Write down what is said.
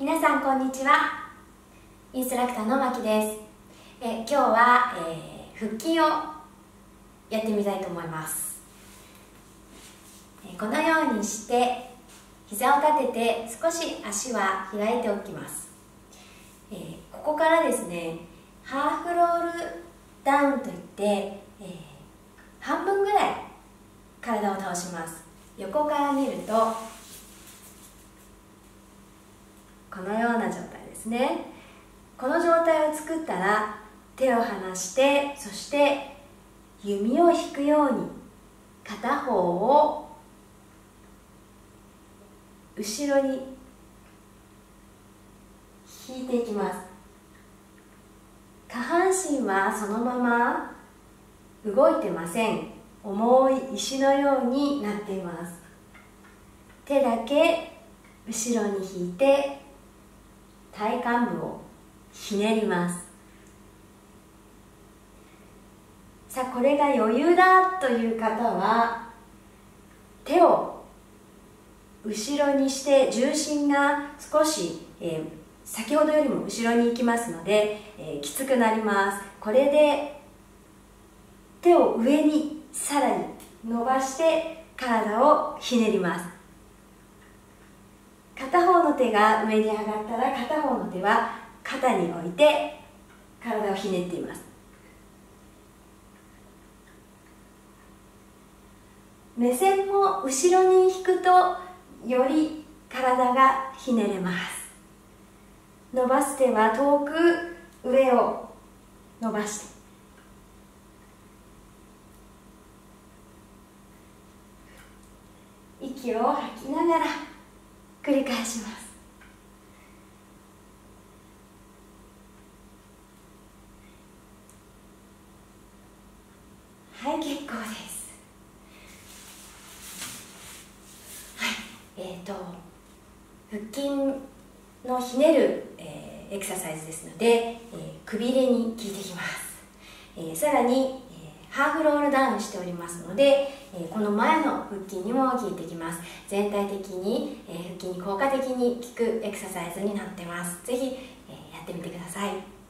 皆さんこんにちは。インストラクターのまきです。え今日は、えー、腹筋をやってみたいと思います。このようにして膝を立てて少し足は開いておきます、えー、ここからですねハーフロールダウンといって、えー、半分ぐらい体を倒します。横から見るとこのような状態ですね。この状態を作ったら手を離してそして弓を引くように片方を後ろに引いていきます。下半身はそのまま動いてません。重い石のようになっています。手だけ後ろに引いて体幹部をひねります。さあこれが余裕だという方は手を後ろにして重心が少し、えー、先ほどよりも後ろに行きますので、えー、きつくなります。これで手を上にさらに伸ばして体をひねります。片方の手が上に上がったら片方の手は肩に置いて体をひねっています。目線も後ろに引くとより体がひねれます。伸ばす手は遠く上を伸ばして。息を吐きながら。繰り返します。はい結構です。はいえっ、ー、と腹筋のひねる、えー、エクササイズですので、えー、くびれに効いてきます、えー、さらにハーフロールダウンしておりますので、えこの前の腹筋にも効いてきます。全体的に、え腹筋に効果的に効くエクササイズになってます。是非、えやってみてください。